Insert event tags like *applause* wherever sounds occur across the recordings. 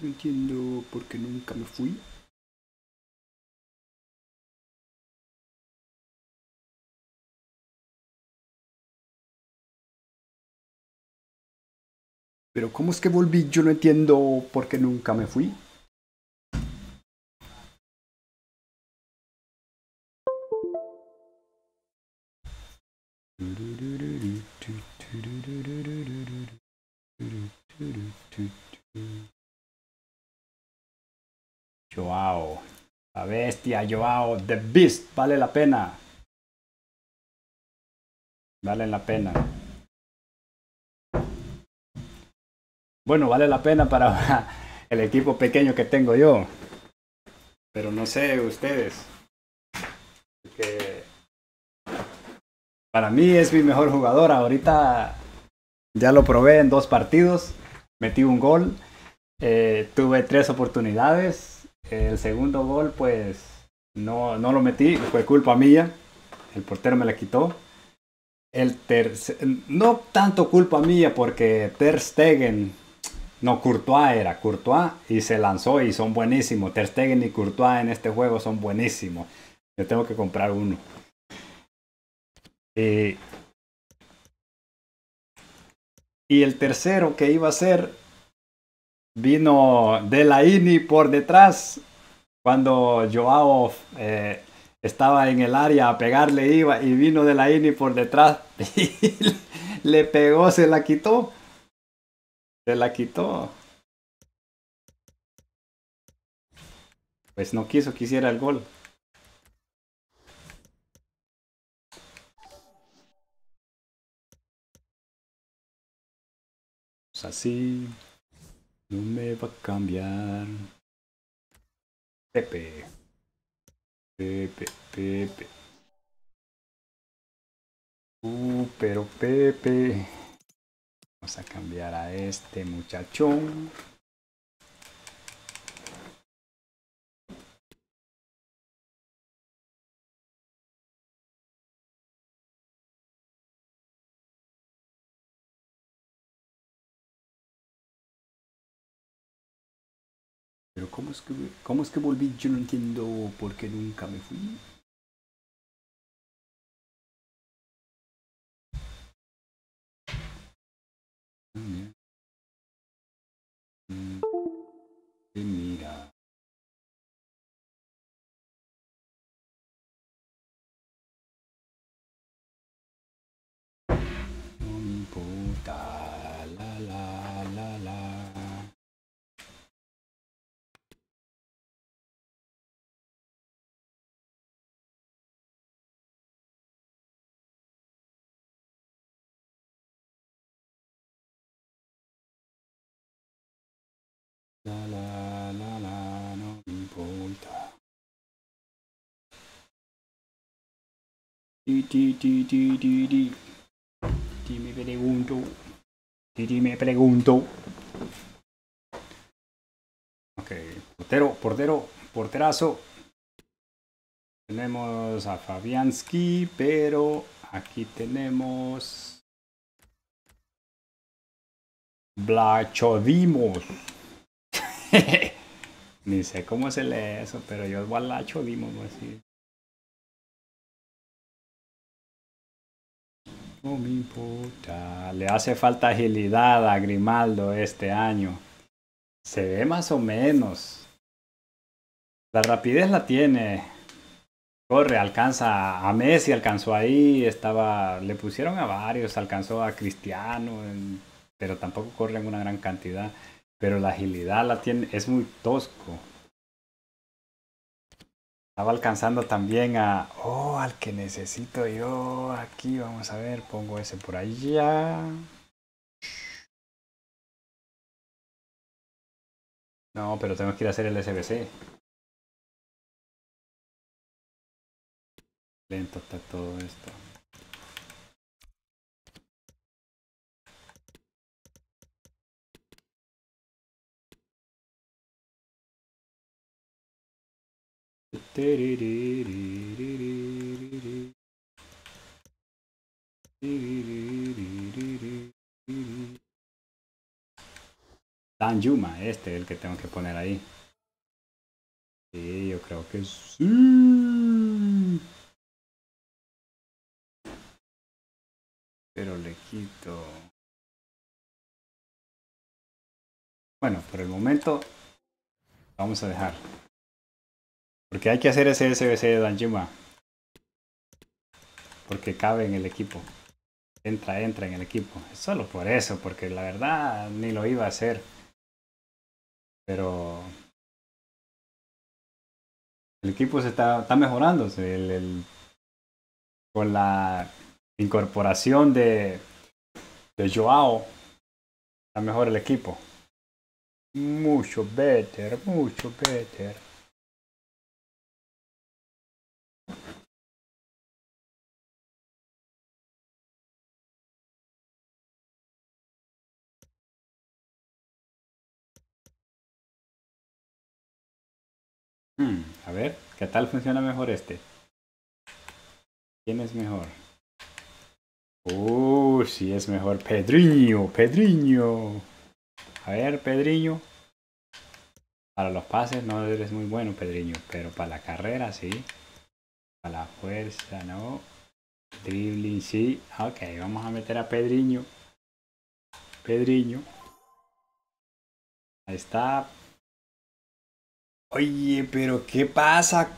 No entiendo por qué nunca me fui. Pero ¿cómo es que volví? Yo no entiendo por qué nunca me fui. Joao, la bestia, Joao, The Beast, vale la pena. Vale la pena. Bueno, vale la pena para *laughs* el equipo pequeño que tengo yo. Pero no sé ustedes. Para mí es mi mejor jugador. Ahorita ya lo probé en dos partidos. Metí un gol. Eh, tuve tres oportunidades. El segundo gol, pues no, no lo metí. Fue culpa mía. El portero me la quitó. El tercer, no tanto culpa mía porque Ter Stegen, no Courtois era Courtois y se lanzó y son buenísimos. Ter Stegen y Courtois en este juego son buenísimos. Yo tengo que comprar uno. Eh, y el tercero que iba a ser vino de la INI por detrás cuando Joao eh, estaba en el área a pegarle iba y vino de la INI por detrás *laughs* y le pegó, se la quitó. Se la quitó. Pues no quiso que hiciera el gol. Pues así no me va a cambiar. Pepe. Pepe, Pepe. Uh, pero Pepe. Vamos a cambiar a este muchachón. ¿Cómo es, que, ¿cómo es que volví? Yo no entiendo por qué nunca me fui. Mm. Y mira. La la la la, no importa. Ti ti ti ti ti ti. Ti me pregunto. Ti ti me pregunto. Ok, portero, portero, porterazo. Tenemos a Fabianski, pero aquí tenemos Blachodimos. *laughs* Ni sé cómo se lee eso, pero yo Balacho Dimos así. No me importa. Le hace falta agilidad a Grimaldo este año. Se ve más o menos. La rapidez la tiene. Corre, alcanza a Messi, alcanzó ahí, estaba, le pusieron a varios, alcanzó a Cristiano, pero tampoco corre en una gran cantidad. Pero la agilidad la tiene, es muy tosco. Estaba alcanzando también a, oh, al que necesito yo. Aquí vamos a ver, pongo ese por allá. No, pero tengo que ir a hacer el SBC. Lento está todo esto. Dan Yuma, este es el que tengo que poner ahí. Sí, yo creo que sí. Pero le quito. Bueno, por el momento vamos a dejar. Porque hay que hacer ese SBC de Danjuma. Porque cabe en el equipo. Entra, entra en el equipo. Solo por eso, porque la verdad ni lo iba a hacer. Pero el equipo se está, está mejorando. Con la incorporación de, de Joao, está mejor el equipo. Mucho better, mucho better. Hmm, a ver, ¿qué tal funciona mejor este? ¿Quién es mejor? Uh, sí es mejor Pedriño, Pedriño. A ver, Pedriño. Para los pases no eres muy bueno, Pedriño, pero para la carrera sí. Para la fuerza, no. Dribbling, sí. Ok, vamos a meter a Pedriño. Pedriño. Ahí está, Oye, pero ¿qué pasa?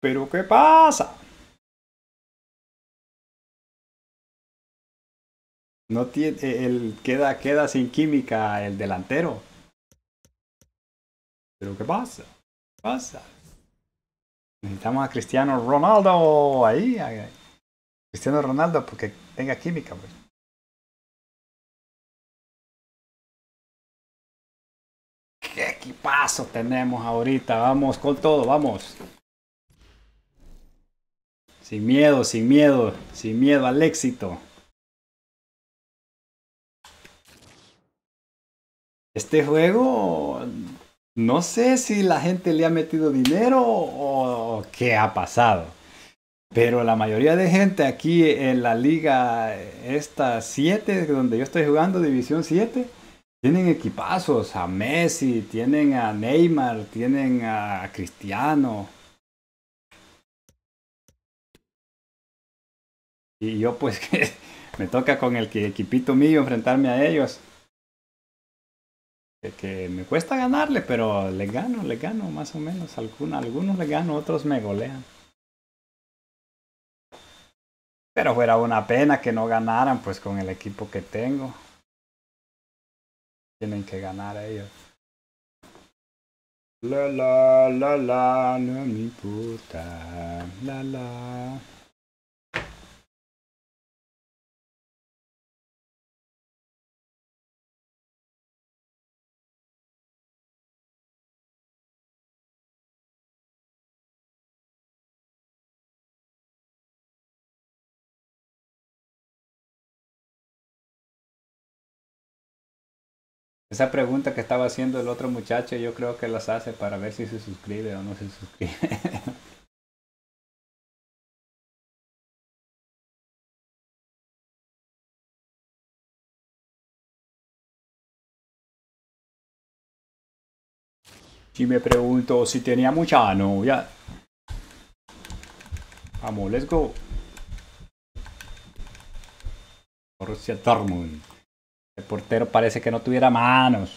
¿Pero qué pasa? No tiene, el, queda, queda sin química el delantero. ¿Pero qué pasa? ¿Qué pasa? Necesitamos a Cristiano Ronaldo ahí. Cristiano Ronaldo porque tenga química, pues. Equipazo tenemos ahorita. Vamos con todo, vamos. Sin miedo, sin miedo, sin miedo al éxito. Este juego, no sé si la gente le ha metido dinero o qué ha pasado. Pero la mayoría de gente aquí en la liga, esta 7, donde yo estoy jugando, División 7, tienen equipazos, a Messi, tienen a Neymar, tienen a Cristiano. Y yo pues *laughs* que me toca con el equipito mío enfrentarme a ellos. Que, me cuesta ganarle, pero le gano, le gano más o menos. Algunos, algunos le gano, otros me golean. Pero fuera una pena que no ganaran pues con el equipo que tengo. Tienen que ganar ellos. La la la la, no me importa. La la. Esa pregunta que estaba haciendo el otro muchacho, yo creo que las hace para ver si se suscribe o no se suscribe. *laughs* y me pregunto si tenía mucha novia. Vamos, let's go. Borussia Dortmund. El portero parece que no tuviera manos.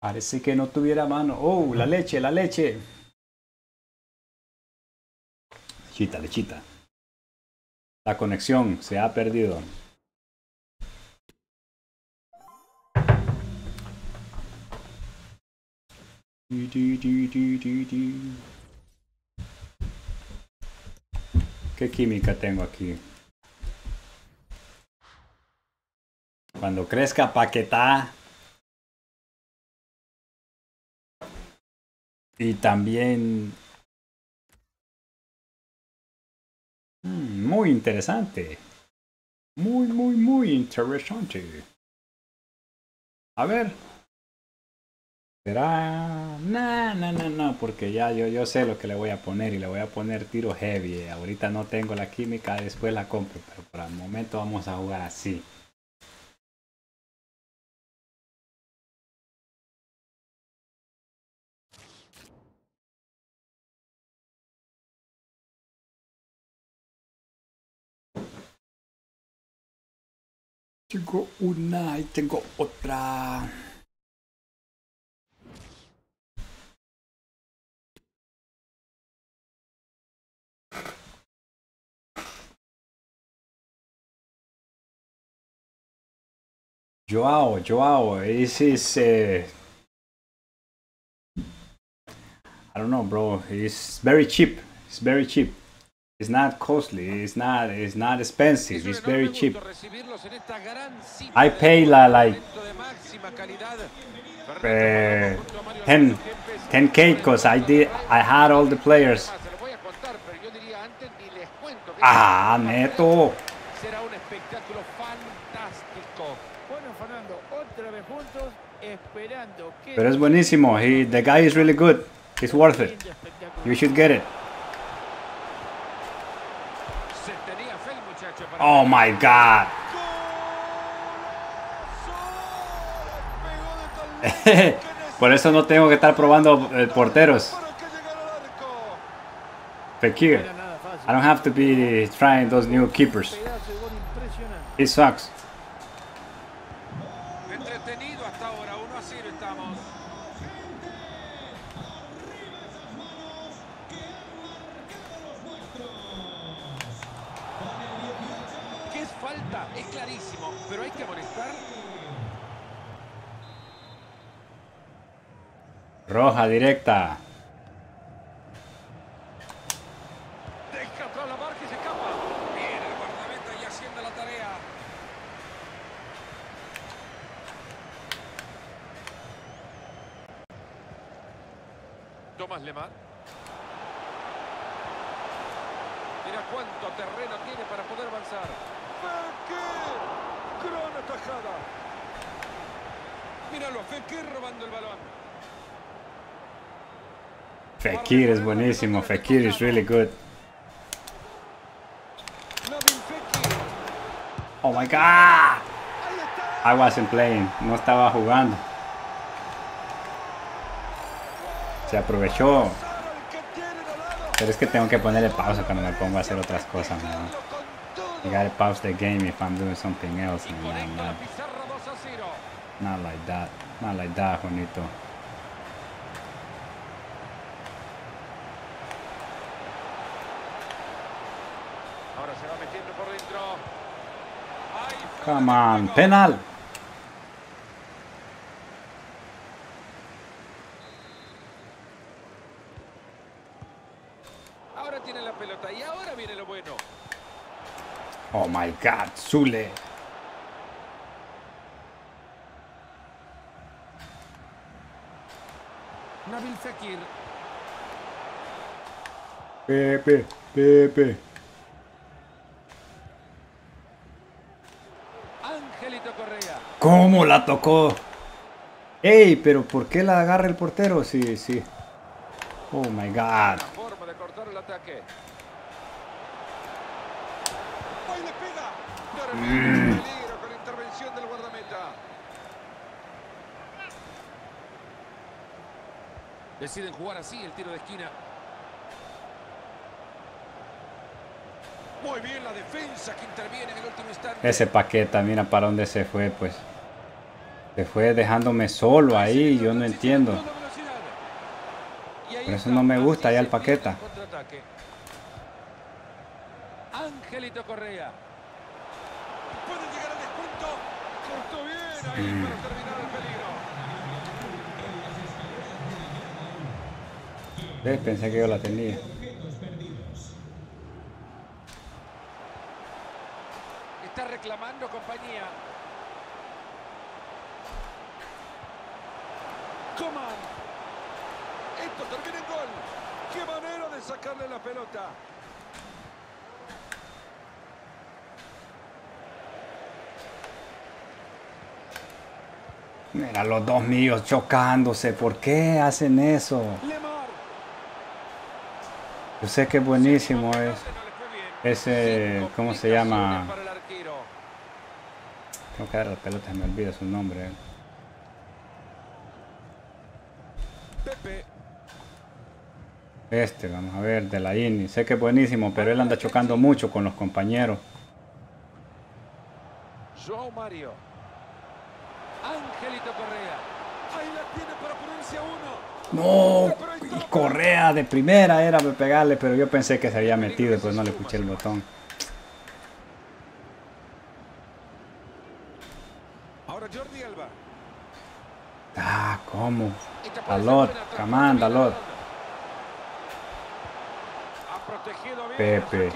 Parece que no tuviera manos. Oh, la leche, la leche. Lechita, lechita. La conexión se ha perdido. ¿Qué química tengo aquí? Cuando crezca Paquetá. Y también... Mm, muy interesante. Muy, muy, muy interesante. A ver. Será... No, no, no, no, porque ya yo, yo sé lo que le voy a poner y le voy a poner tiro heavy. Ahorita no tengo la química, después la compro, pero por el momento vamos a jugar así. Tengo una y tengo otra. Joao, Joao, this is uh, I don't know, bro. It's very cheap. It's very cheap. It's not costly. It's not. It's not expensive. It's very cheap. I pay la, like uh, 10 10k because I did. I had all the players. Ah, neto. Será un espectáculo fantástico. Bueno, Fernando, otra vez juntos, esperando que... Pero es buenísimo. He, the guy is really good. It's worth it. You should get it. Oh my god. Por eso no tengo que estar probando eh, porteros. Fekir. I don't have to be trying those new keepers. It sucks. Entretenido hasta ahora, 1 a 0 estamos. ¿Qué es falta? Es clarísimo, pero hay que amonestar. Roja directa. Deja atrás la marca y se escapa. Bien, el guardameta ya haciendo la tarea. Tomás Lemar. Mira cuánto terreno tiene para poder avanzar. ¡Fekir! ¡Gran atajada! Míralo, Fekir robando el balón. Fekir es buenísimo. Fekir is really good. Oh my god. I wasn't playing. No estaba jugando. Se aprovechó. Pero es que tengo que ponerle pausa cuando me pongo a hacer otras cosas, man. You gotta pause the game if I'm doing something else. man. Not, pizarra 2 a 0. not like that. Not like that, Juanito. Ahora se va metiendo por dentro. Ahí fue Come on. Penal. Ahora tiene la pelota y ahora viene lo bueno. Oh my god. Zule. Nabil Fekir. Pepe. Pepe. Angelito Correa. ¿Cómo la tocó? Ey, pero ¿por qué la agarra el portero? Sí, sí. Oh my god. La forma de cortar el ataque. ¡Ahí le pega! De repente, peligro con la intervención del guardameta. Deciden jugar así el tiro de esquina. Muy bien la defensa que interviene en el último instante. Ese paqueta, mira para dónde se fue, pues. Se fue dejándome solo ahí, yo no entiendo. Por eso no me gusta ya el paqueta. Angelito Correa. Puede llegar al descuento. Cortó bien ahí para terminar el peligro. Pensé que yo la tenía. Está reclamando compañía. Coman. Esto termina en gol. ¡Qué manera de sacarle la pelota! Mira los dos míos chocándose. ¿Por qué hacen eso? Yo sé que buenísimo es. Fue bien. Ese, ¿cómo se llama? Tengo que dar la pelota, me olvida su nombre. Pepe. Este, vamos a ver, de la INI. Sé que es buenísimo, pero él anda chocando mucho con los compañeros. Joao Mario. Angelito Correa. Ahí la tiene para ponerse a uno. No, y Correa de primera era para pegarle, pero yo pensé que se había metido, pues no le escuché el botón. Ahora Jordi Alba. Ah, ¿cómo? Dalot, Camán, Dalot. Pepe.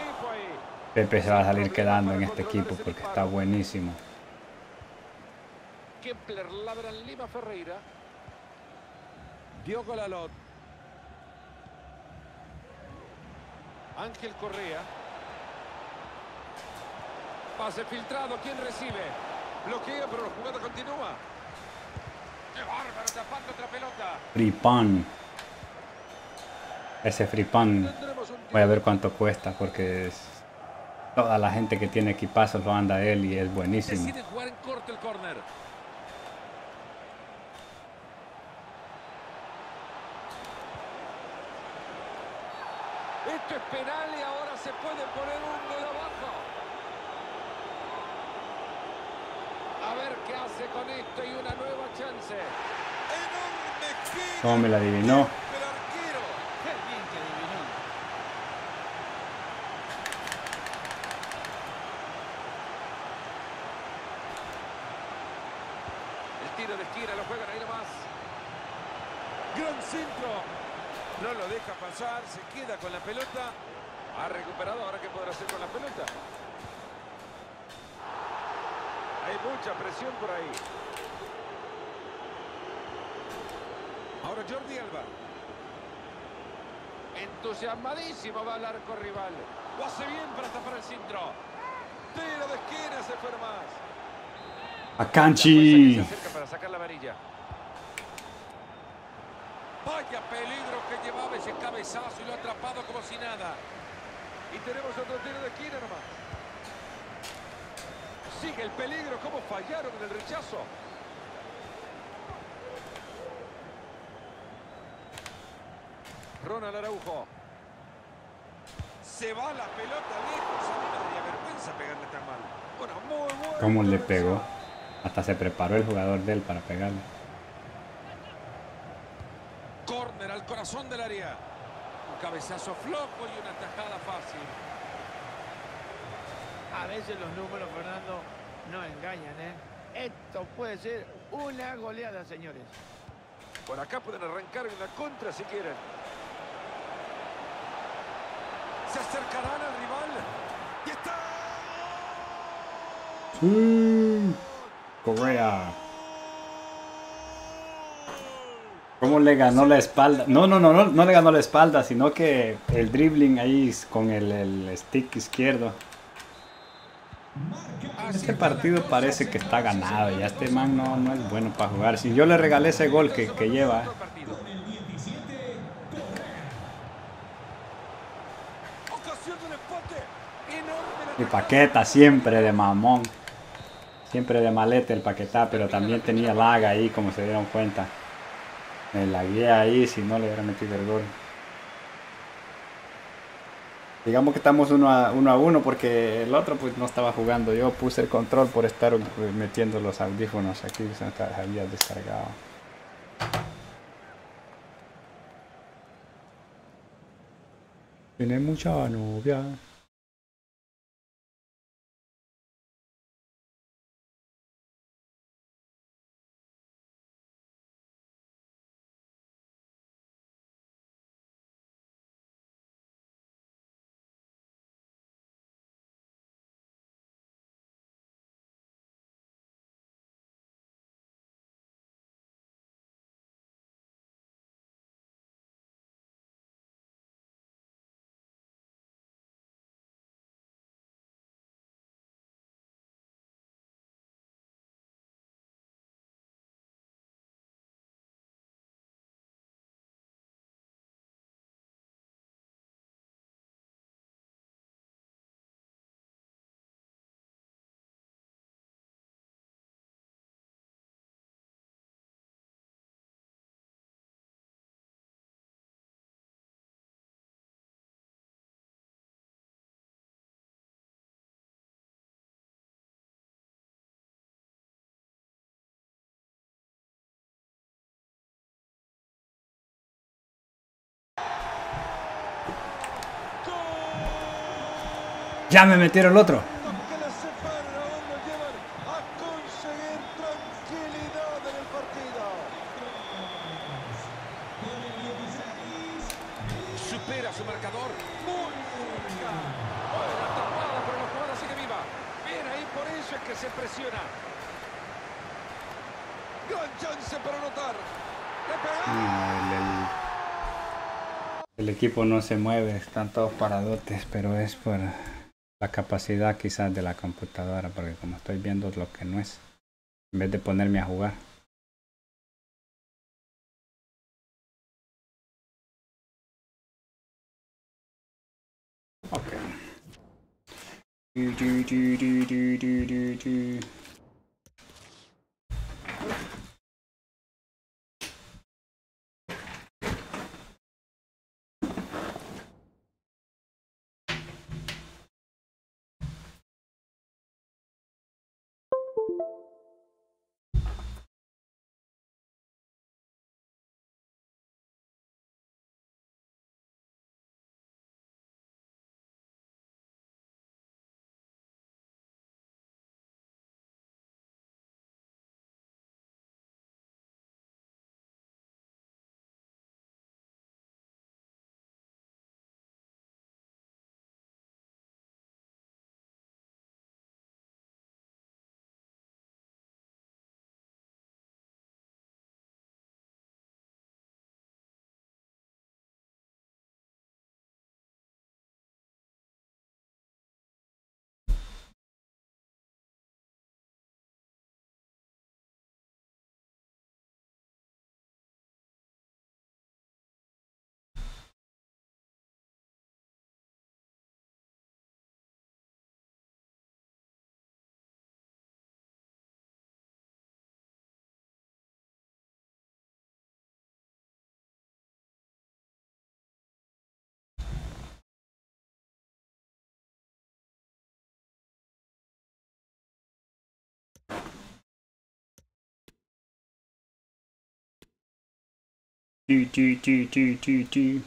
Pepe se va a salir quedando en este equipo porque está buenísimo. Kempler labra en Lima Ferreira. Diogo Lalot. Ángel Correa. Pase filtrado. ¿Quién recibe? Bloquea, pero la jugada continúa. Pelota. Fripan. Ese. Tendremos un Voy a ver cuánto cuesta porque es- toda la gente que tiene equipazos lo anda él y es buenísimo. Esto es penal y ahora se puede poner un gol abajo. A ver qué hace con esto y una nueva chance. ¿Cómo me la adivinó? del arquero. Qué bien que adivinó. El tiro de esquina lo juegan ahí nomás. Gran centro. No lo deja pasar, se queda con la pelota. Ha recuperado, ahora qué podrá hacer con la pelota. Hay mucha presión por ahí. Ahora Jordi Alba. Entusiasmadísimo va al arco rival. Lo hace bien para tapar el centro. Tiro de esquina, se fue más. Se acerca para sacar la varilla. Vaya peligro que llevaba ese cabezazo y lo ha atrapado como si nada. Y tenemos otro tiro de esquina nomás. Sigue el peligro, cómo fallaron en el rechazo. Ronald Araujo. Se va la pelota lejos. A mí me daría vergüenza pegarle tan mal. Bueno, muy bueno. ¿Cómo le pegó? Hasta se preparó el jugador de él para pegarle. Córner al corazón del área. Un cabezazo flojo y una tajada fácil. A veces los números, Fernando, no engañan, ¿eh? Esto puede ser una goleada, señores. Por acá pueden arrancar en la contra si quieren. Se acercarán al rival. ¡Y está! Sí. Correa. ¿Cómo le ganó la espalda? No, no, no, no, no le ganó la espalda, sino que el dribbling ahí con el, el stick izquierdo. Este partido parece que está ganado, ya este man no, no es bueno para jugar. Si yo le regalé ese gol que, que lleva, la paqueta siempre de mamón. Siempre de maleta el paquetá, pero también tenía lag ahí, como se dieron cuenta. Me lagué ahí si no le hubiera metido el gol. Digamos que estamos uno a, uno porque el otro pues no estaba jugando. Yo puse el control por estar pues, metiendo los audífonos aquí, se había descargado. Tiene mucha novia. Le pegó. No, el, el- el equipo no se mueve, están todos paradotes, pero es por la capacidad quizás de la computadora, porque como estoy viendo lo que no es, en vez de ponerme a jugar. Ok. Do do do do do do.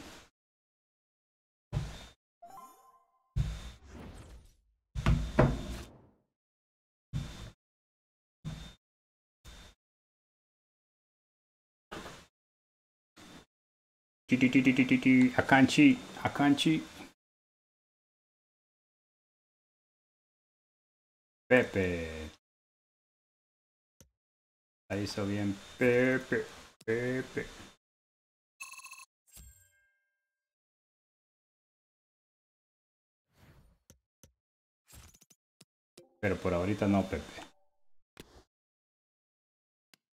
Do, do, do, do, do, do, do. I can't cheat. I can't cheat. Pepe. Ahí hizo bien. Pepe. Pepe. Pero por ahorita no, Pepe.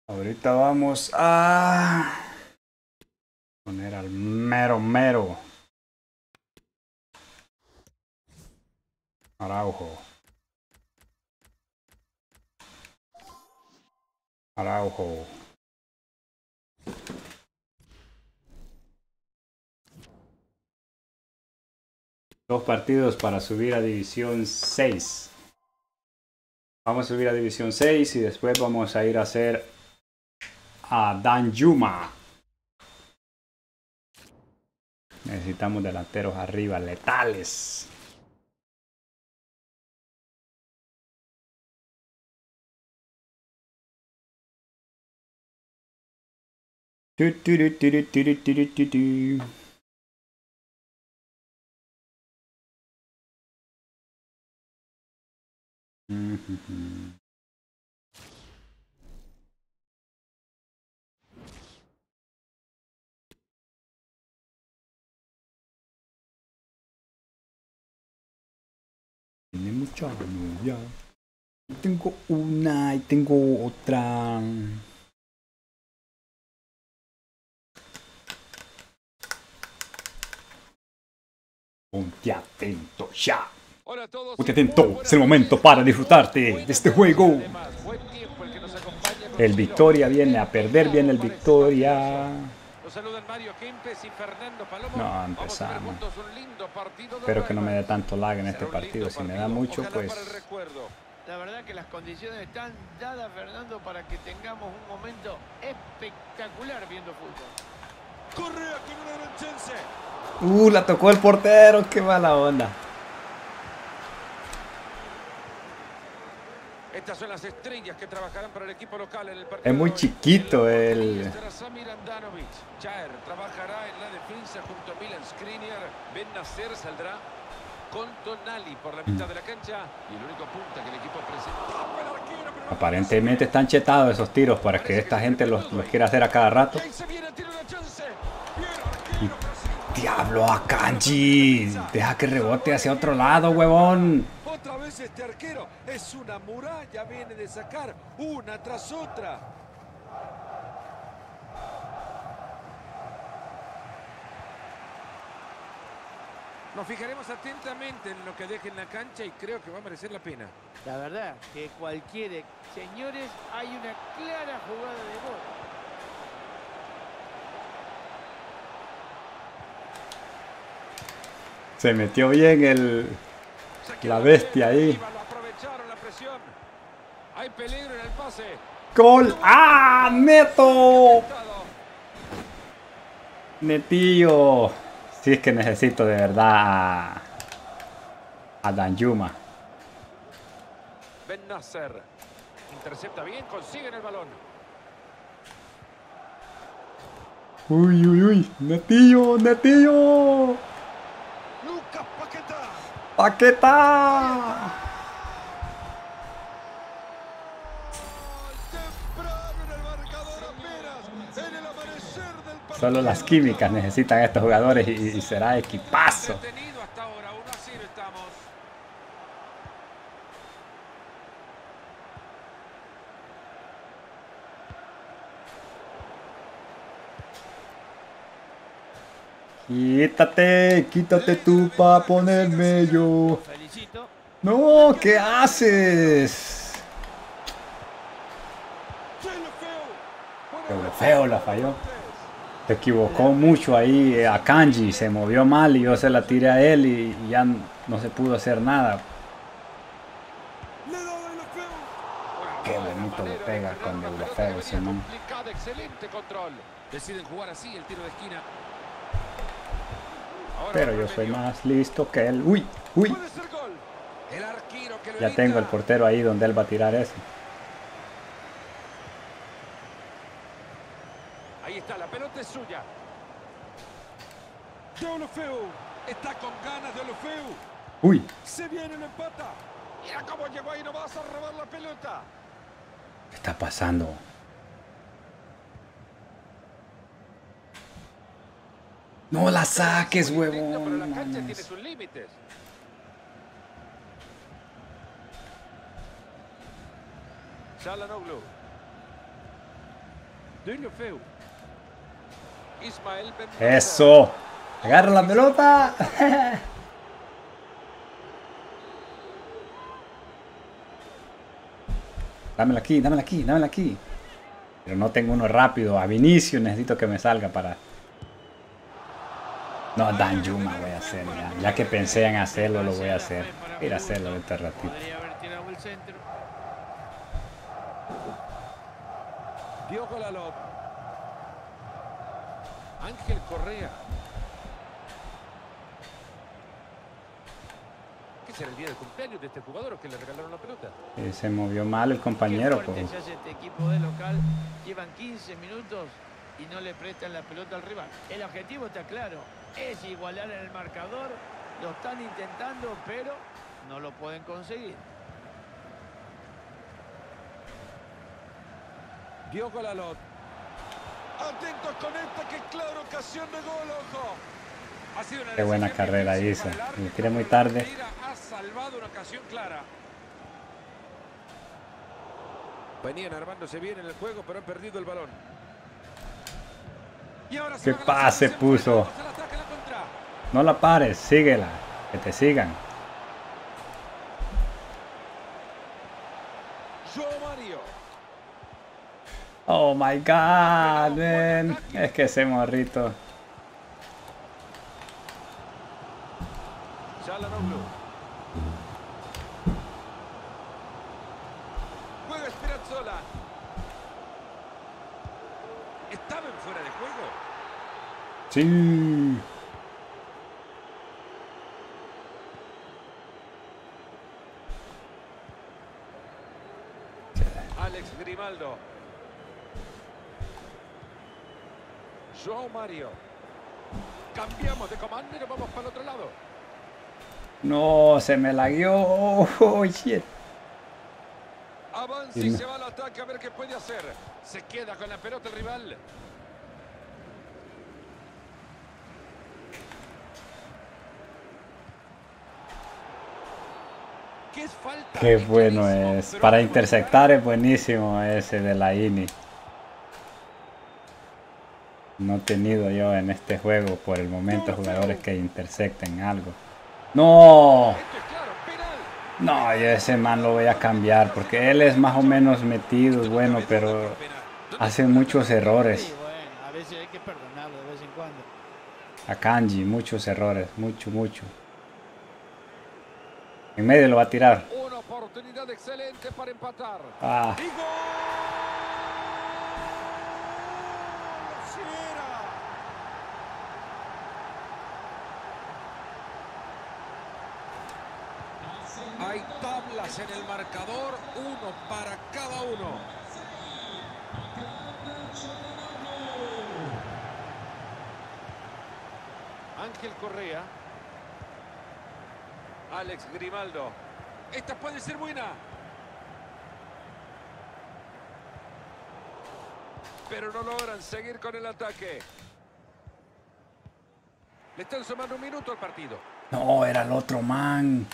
Ahorita vamos a poner al mero mero. Araujo. Araujo. Dos partidos para subir a División 6. Vamos a subir a División 6 y después vamos a ir a hacer a Danjuma. Necesitamos delanteros arriba, letales. Mm-hmm. Tiene mucha novia. Tengo una y tengo otra. Ponte atento ya. Hola a todos. Ponte atento, es el momento para disfrutarte de este juego. El Victoria viene a perder, viene el Victoria. Los saludan Mario Kempes y Fernando Palomo. No, empezamos. Espero que no me dé tanto lag en este partido. Si me da mucho, pues. La verdad que las condiciones están dadas, Fernando, para que tengamos un momento espectacular viendo fútbol. Correa con una gran chance. Uh, la tocó el portero, qué mala onda. Estas son las estrellas que trabajarán para el equipo local en el partido. Es muy chiquito el- portería estará Samir Andanovic. Chaer trabajará en la defensa junto a Milan Skriniar. Ben Nasser saldrá con Tonali por la mitad de la cancha. Y el único punta que el equipo presenta. ¡Tapa el arquero, pero no Aparentemente están chetados esos tiros para que esta gente los, los quiera hacer a cada rato. Y. Diablo, Akanji. Deja que rebote hacia otro lado, huevón. Vez este arquero es una muralla, viene de sacar una tras otra. Nos fijaremos atentamente en lo que deje en la cancha y creo que va a merecer la pena. La verdad que cualquiera, señores, hay una clara jugada de gol. Se metió bien el... La bestia ahí. Hay peligro en el pase. ¡Gol! ¡Ah! ¡Neto! Netillo. Sí es que necesito de verdad a... A Danjuma. Ben Nasser. Intercepta bien, consiguen el balón. Uy, uy, uy. Netillo, Netillo. Lucas Paquetá. Paqueta. Temprano en el marcador apenas. En el amanecer del partido. Solo las químicas necesitan estos jugadores y será equipazo. Detenido hasta ahora, 1 a 0 estamos. Quítate, quítate tú para ponerme yo. Felicito. No, ¿qué haces? Qué feo la falló. Se equivocó mucho ahí eh, a Kanji, se movió mal y yo se la tiré a él y, y ya no se pudo hacer nada. Qué bonito le pega con el feo ese man. Complicado, excelente control. Deciden jugar así el tiro de esquina. Pero yo soy más listo que él. Uy, uy. Ya tengo el portero ahí donde él va a tirar eso. Ahí está, la pelota es suya. De Olofeu. Está con ganas de Olofeu. Uy, Se viene el empata. Mira cómo llegó ahí, no vas a robar la pelota. ¿qué está pasando? No la saques, huevón. la cancha tiene mames. sus límites. Shalanoglu. De Olofeu. Ismael Ben Eso. Agarra la pelota. *laughs* dámela aquí, dámela aquí, dámela aquí. Pero no tengo uno rápido. A Vinicio necesito que me salga para... No, Dan Yuma voy a hacer. Ya, ya que pensé en hacerlo, lo voy a hacer. Ir a hacerlo este ratito. Podría haber tirado el centro. Diogo Lalot. Ángel Correa. ¿Qué será el día de cumpleaños de este jugador o que le regalaron la pelota? Eh, se movió mal el compañero. Qué pues. este equipo de local. Llevan 15 minutos y no le prestan la pelota al rival. El objetivo está claro. Es igualar en el marcador. Lo están intentando, pero no lo pueden conseguir. Diogo Lalot. Atentos con esta que clara ocasión de gol, ojo. Ha sido una Qué buena carrera hizo. Me tiré muy tarde. Ha salvado una ocasión clara. Venían armándose bien en el juego, pero han perdido el balón. Y ahora se Qué va a la pase puso. vamos al ataque, la contra. No la pares, síguela. Que te sigan. Oh my god, man. Es que ese morrito. Juega Spirazzola. ¿Estaba en fuera de juego? Sí. Grimaldo. Joao Mario. Cambiamos de comando y nos vamos para el otro lado. No, se me lagueó. Oh, shit. Avanza Y se va al ataque a ver qué puede hacer. Se queda con la pelota el rival. ¿Qué bueno es. Para interceptar es buenísimo ese de la INI. No he tenido yo en este juego por el momento jugadores que intercepten algo. ¡No! No, yo ese man lo voy a cambiar porque él es más o menos metido, bueno, pero hace muchos errores. Sí, bueno, a veces hay que perdonarlo de vez en cuando. A Kanji, muchos errores, mucho, mucho. En medio lo va a tirar. Una oportunidad excelente para empatar. Ah, ¡Y gol! ¡Sí era! Hay tablas en el marcador, uno para cada uno. Ángel Correa. Alex Grimaldo. Esta puede ser buena. Pero no logran seguir con el ataque. Le están sumando un minuto al partido. no, era el otro man.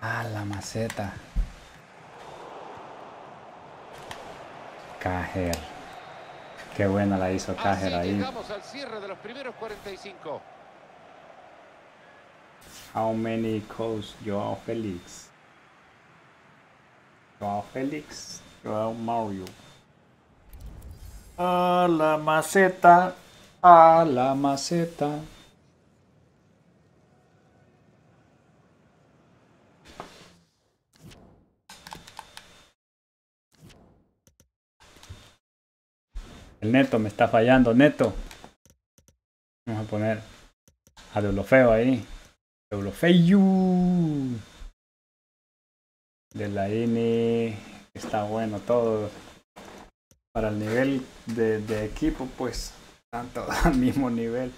Ah, la maceta. Cajer. Qué buena la hizo Cajer ahí. llegamos al cierre de los primeros 45. How many calls Joao Félix? Joao Félix, Joao Mario. A la maceta, a la maceta. El neto me está fallando, neto. Vamos a poner a Deulofeo ahí. Deulofeu. De la INI. Está bueno todo. Para el nivel de, equipo, pues. Tanto *laughs* al mismo nivel.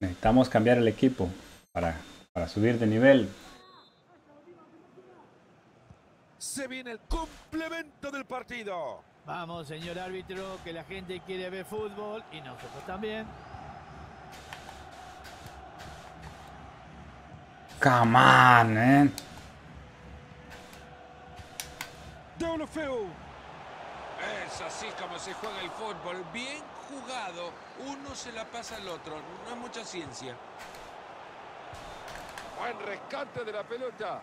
Necesitamos cambiar el equipo para subir de nivel. Se viene el complemento del partido. Vamos, señor árbitro, que la gente quiere ver fútbol y nosotros también. Come on, man. Deulofeu. Es así como se juega el fútbol. Bien jugado. Uno se la pasa al otro. No es mucha ciencia. Buen rescate de la pelota.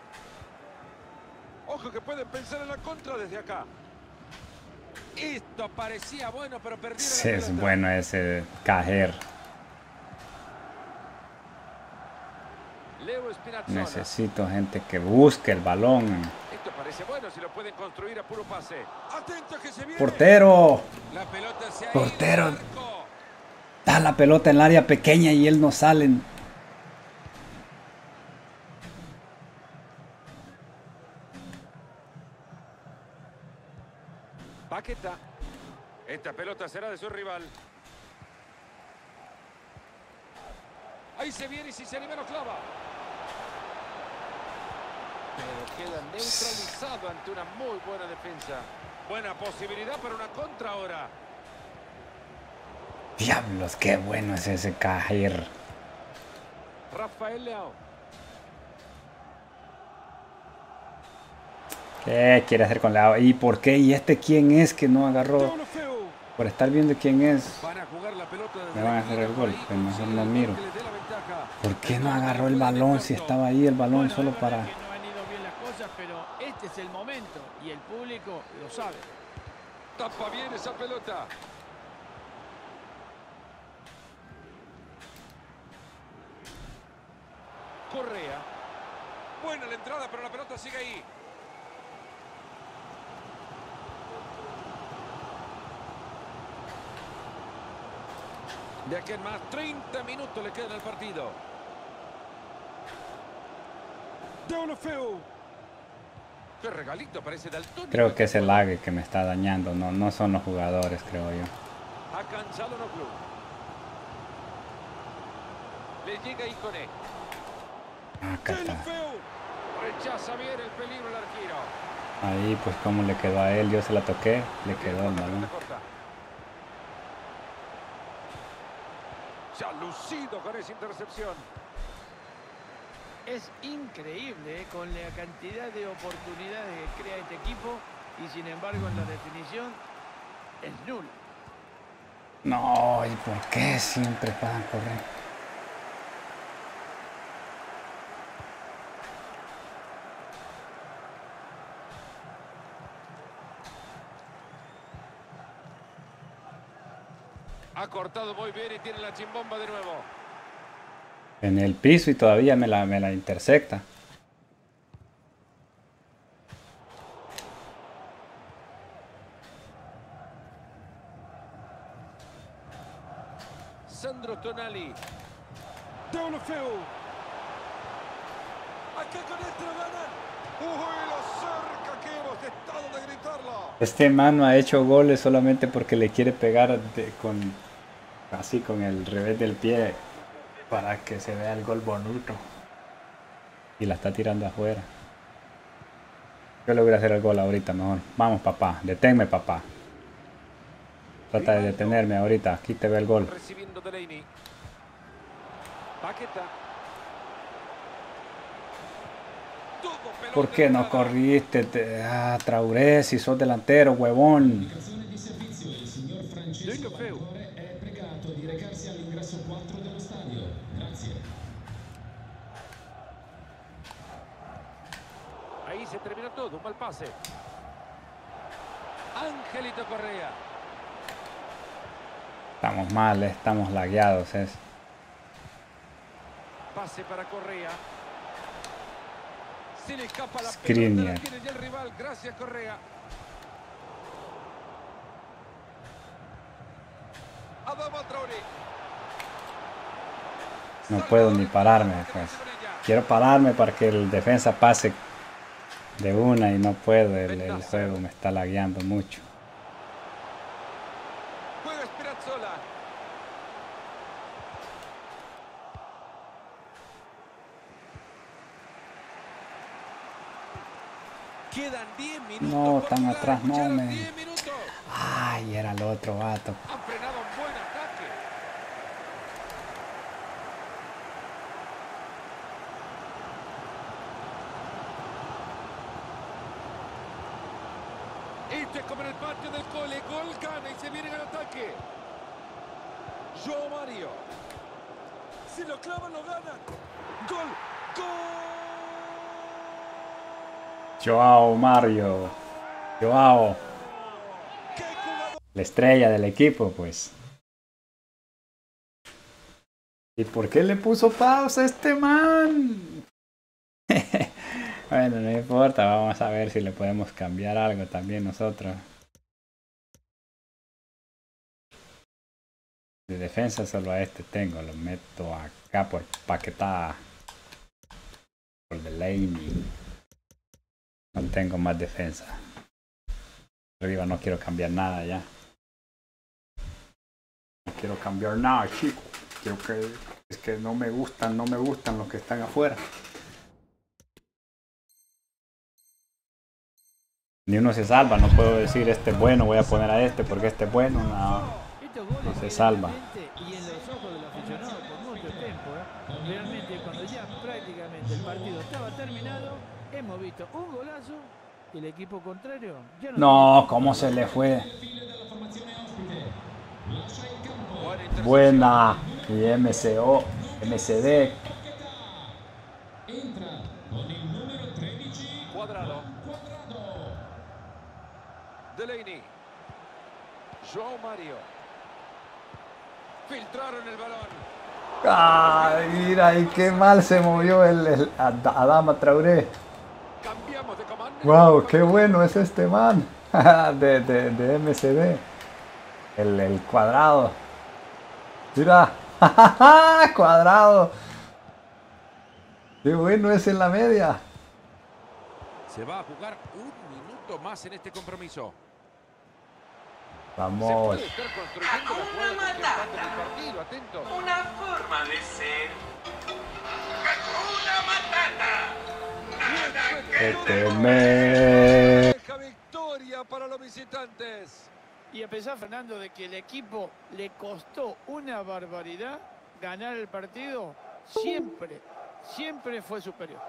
Ojo que pueden pensar en la contra desde acá. Esto parecía bueno, pero perdieron Sí, la es pelota. bueno ese Cajer. Necesito gente que busque el balón. Esto parece bueno si lo pueden construir a puro pase. Atento que se viene. Portero. La pelota se ha Portero. ido. Da la pelota en el área pequeña y él no sale. Paqueta. Esta pelota será de su rival. Ahí se viene y si se anima lo clava. Pero queda neutralizado ante una muy buena defensa. Buena posibilidad para una contra ahora. Diablos, qué bueno es ese Cajer. Rafael Leao. ¿Qué quiere hacer con la ¿Y por qué? ¿Y este quién es que no agarró? Por estar viendo quién es. Me van a hacer el gol, pero mejor no miro. ¿Por qué no agarró el balón si estaba ahí el balón solo para... pero este es el momento y el público lo sabe. Tapa bien esa pelota. Correa. Buena la entrada, pero la pelota sigue ahí. De aquí en más, 30 minutos le quedan al partido. Deulofeu. Qué regalito parece Dalton. Creo que es el lag que me está dañando, no, no son los jugadores, creo yo. Ha cansado no club. Le llega Icone. Ah, acá está. Rechaza bien el peligro el arquero. Ahí pues como le quedó a él, yo se la toqué, le quedó el balón. Lucido con esa intercepción. Es increíble ¿eh? con la cantidad de oportunidades que crea este equipo y sin embargo en la definición es nulo. No, ¿y por qué siempre pasan correr? Cortado muy bien y tiene la chimbomba de nuevo. En el piso y todavía me la, me la intersecta. Sandro Tonali. Deulofeu. Acá con este ganan. Uy, lo cerca que hemos estado de gritarlo. Este man no ha hecho goles solamente porque le quiere pegar de- con así con el revés del pie para que se vea el gol bonito. Y la está tirando afuera. Yo le voy a hacer el gol ahorita mejor. Vamos papá, deténme papá. Trata de detenerme ahorita, aquí te ve el gol. ¿Por qué no corriste? Te- Ah, si sos delantero, huevón. Deulofeu. Ahí se terminó todo, un mal pase. Angelito Correa. Estamos mal, eh, estamos lagueados. Es. Pase para Correa. Se le escapa la Skriniar. pelota, la ya el rival. Gracias, Correa. No puedo ni pararme, pues. Quiero pararme para que el defensa pase de una y no puedo. El, el juego me está lagueando mucho. Juega Spirazzola. Quedan 10 minutos. No, tan atrás, no, escucharon, men. 10 minutos. Ay, era el otro vato. Han frenado un buen ataque. Este es como en el patio del cole. Gol gana y se viene al ataque. Joe Mario. Si lo clavan, lo ganan. Gol. Gol. Joao Mario. Joao. La estrella del equipo, pues. ¿Y por qué le puso pausa a este man? Bueno, no importa, vamos a ver si le podemos cambiar algo también nosotros. De defensa solo a este tengo, lo meto acá por paquetada. Por Delaney. No tengo más defensa. Arriba no quiero cambiar nada ya. No quiero cambiar nada, chico. Quiero que es que no me gustan, no me gustan los que están afuera. Ni uno se salva, no puedo decir este es bueno, voy a poner a este porque este es bueno. No. No se salva. Y en los ojos del aficionado por mucho tiempo, ¿eh? realmente cuando ya prácticamente el partido estaba terminado, hemos visto un golazo y el equipo contrario ya no, No, ¿cómo se le fue? Buena. Y MCO, MCD. Delaney. Joao Mario. Filtraron el balón. Ay, mira, y qué mal se movió el, el Ad- Adama Traoré. Cambiamos de comando. Wow, qué bueno es este man *laughs* de, de, de MCD. El, el cuadrado. Mira, *laughs* cuadrado. Qué bueno es en la media. Se va a jugar un minuto más en este compromiso. Se Vamos. que partido. Atento. Una forma de ser. ¡Una matata! Péteme. Deja victoria para los visitantes. Y a pesar, Fernando, de que el equipo le costó una barbaridad ganar el partido, siempre, siempre fue superior.